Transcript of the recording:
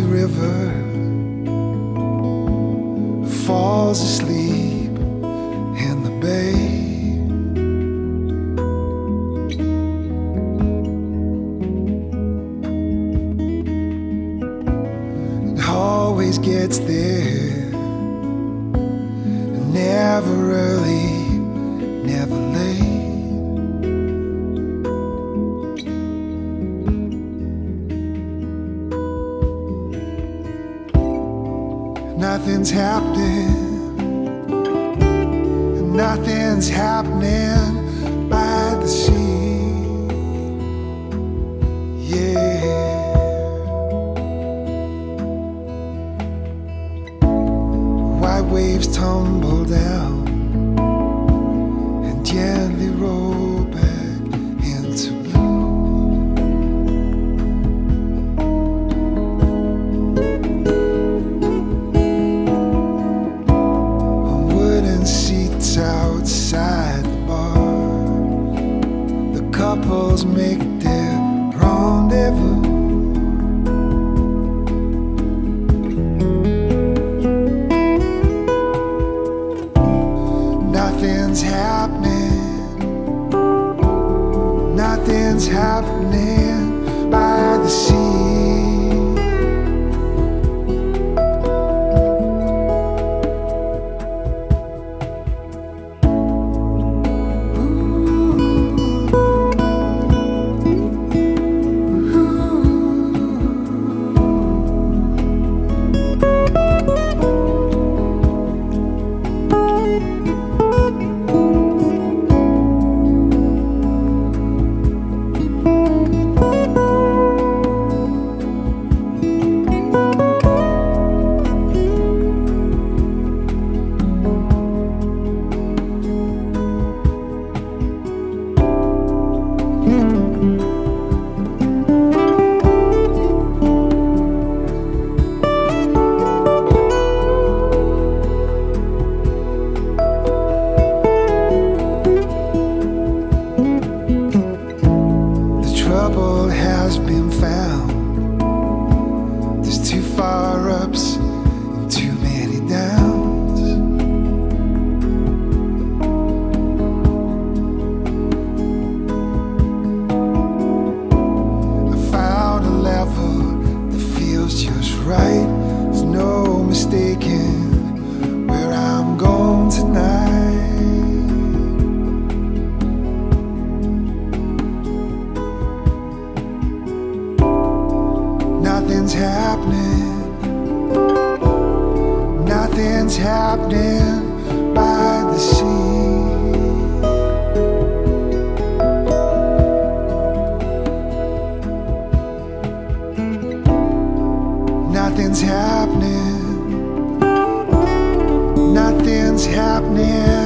river falls asleep in the bay. It always gets there, never early, Nothing's happening. Nothing's happening by the sea. Yeah. White waves tumble down and gently roll couples make their rendezvous. Nothing's happening. Nothing's happening trouble has been found. There's too far ups and too many downs. I found a level that feels just right. There's no mistaking Nothing's happening. Nothing's happening by the sea. Nothing's happening. Nothing's happening